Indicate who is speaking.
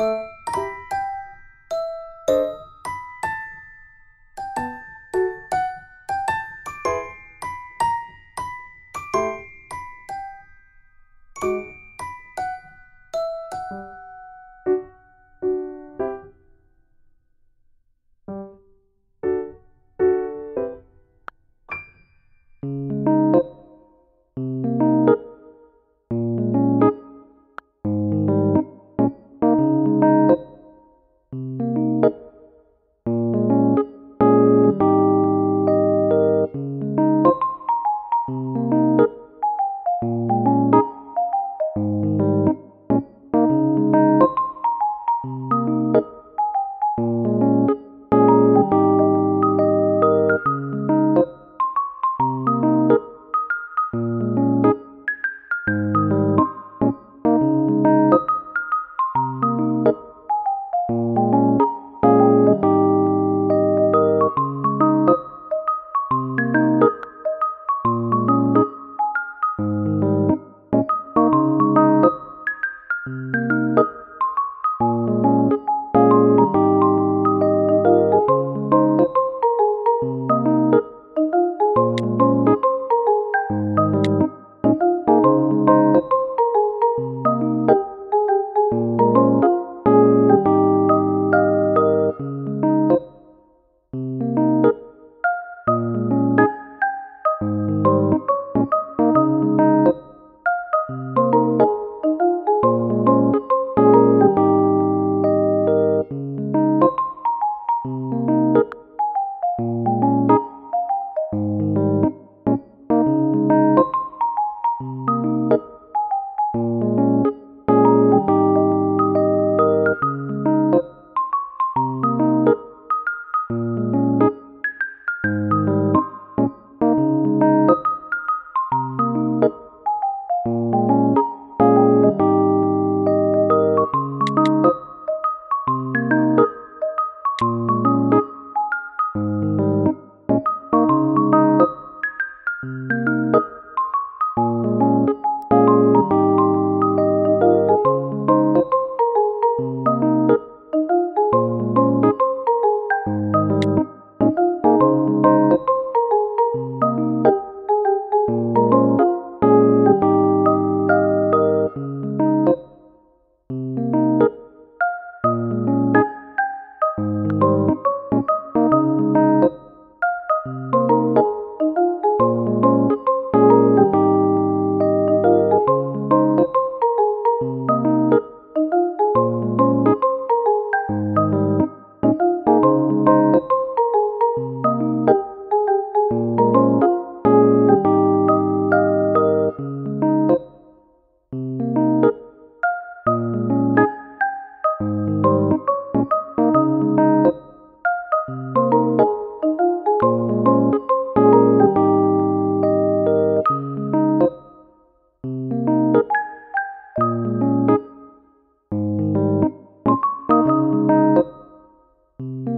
Speaker 1: Música Thank you.